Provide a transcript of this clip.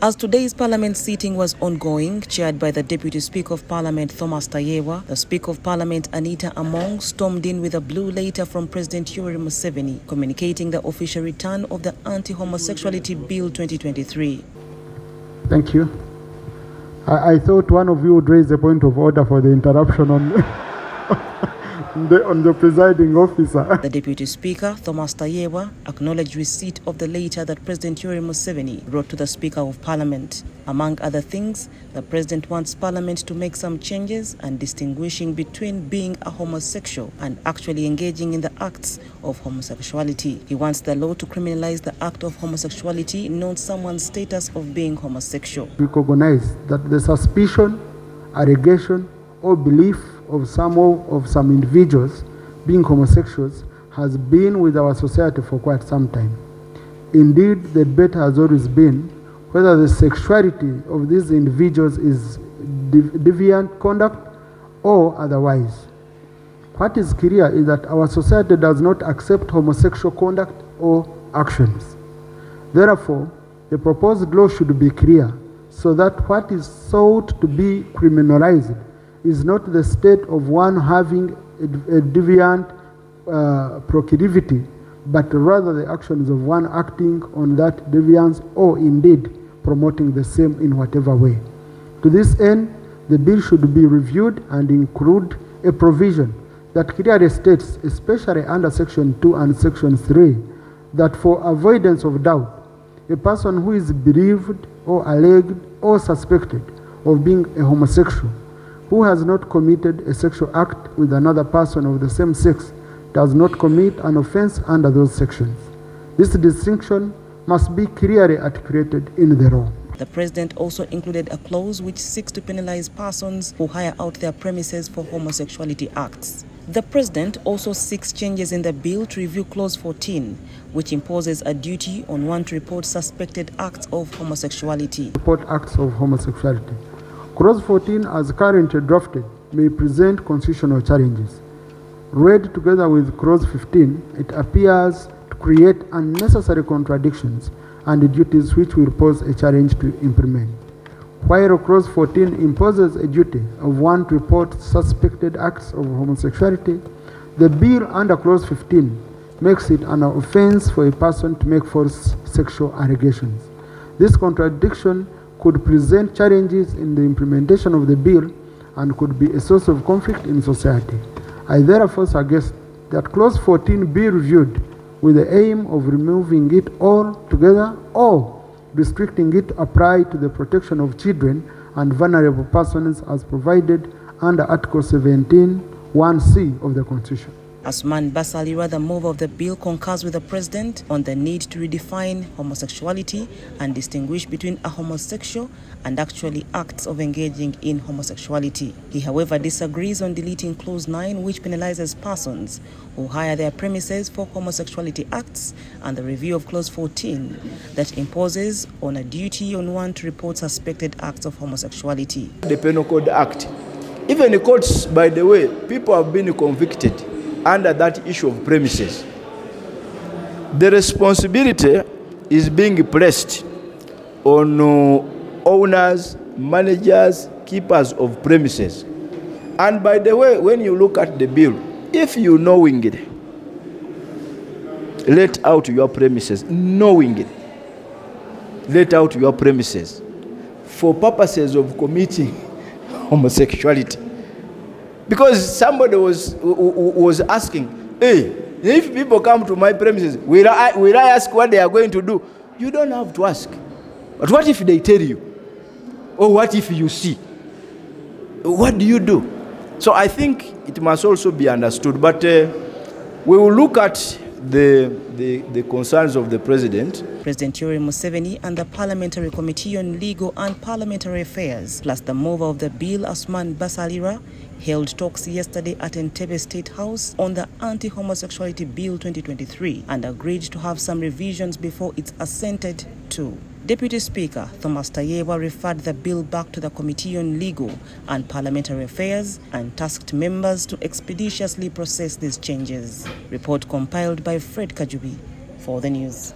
As today's parliament sitting was ongoing, chaired by the Deputy Speaker of Parliament Thomas Tayebwa, the Speaker of Parliament Anita Among stormed in with a blue letter from President Yoweri Museveni communicating the official return of the Anti-Homosexuality Bill 2023. Thank you. I, I, thought one of you would raise a point of order for the interruption on. the, on the presiding officer. The Deputy Speaker, Thomas Tayebwa, acknowledged receipt of the letter that President Yoweri Museveni wrote to the Speaker of Parliament. Among other things, the President wants Parliament to make some changes and distinguishing between being a homosexual and actually engaging in the acts of homosexuality. He wants the law to criminalize the act of homosexuality, not someone's status of being homosexual. Recognize that the suspicion, allegation, or belief of some of some individuals being homosexuals has been with our society for quite some time. Indeed, the debate has always been whether the sexuality of these individuals is deviant conduct or otherwise. What is clear is that our society does not accept homosexual conduct or actions. Therefore, the proposed law should be clear so that what is sought to be criminalized is not the state of one having a, deviant uh, proclivity, but rather the actions of one acting on that deviance or indeed promoting the same in whatever way. To this end, the bill should be reviewed and include a provision that clearly states, especially under Section 2 and Section 3, that for avoidance of doubt, a person who is believed or alleged or suspected of being a homosexual who has not committed a sexual act with another person of the same sex does not commit an offense under those sections. This distinction must be clearly articulated in the law. The president also included a clause which seeks to penalize persons who hire out their premises for homosexuality acts. The president also seeks changes in the bill to review clause 14, which imposes a duty on one to report suspected acts of homosexuality. Report acts of homosexuality. Clause 14, as currently drafted, may present constitutional challenges. Read together with Clause 15, it appears to create unnecessary contradictions and duties which will pose a challenge to implement. While Clause 14 imposes a duty of one to report suspected acts of homosexuality, the bill under Clause 15 makes it an offense for a person to make false sexual allegations. This contradiction could present challenges in the implementation of the bill and could be a source of conflict in society. I therefore suggest that Clause 14 be reviewed with the aim of removing it all together or restricting it apply to the protection of children and vulnerable persons as provided under Article 17, 1C of the Constitution. Asman Basalirwa, the mover of the bill, concurs with the president on the need to redefine homosexuality and distinguish between a homosexual and actually acts of engaging in homosexuality. He, however, disagrees on deleting Clause 9, which penalizes persons who hire their premises for homosexuality acts, and the review of Clause 14 that imposes on a duty on one to report suspected acts of homosexuality. The Penal Code Act. Even the courts, by the way, people have been convicted under that issue of premises. The responsibility is being placed on uh, owners, managers, keepers of premises. And by the way, when you look at the bill, if you knowingly let out your premises, knowingly let out your premises for purposes of committing homosexuality, because somebody was was asking, hey, if people come to my premises, will I, will I ask what they are going to do? You don't have to ask. But what if they tell you? Or what if you see? What do you do? So I think it must also be understood. But uh, we will look at the, the, the concerns of the president. President Yoweri Museveni and the Parliamentary Committee on Legal and Parliamentary Affairs, plus the mover of the bill, Asman Basalirwa, held talks yesterday at Entebbe State House on the Anti-Homosexuality Bill 2023 and agreed to have some revisions before it's assented to. Deputy Speaker Thomas Tayebwa referred the bill back to the Committee on Legal and Parliamentary Affairs and tasked members to expeditiously process these changes. Report compiled by Fred Kajubi for the news.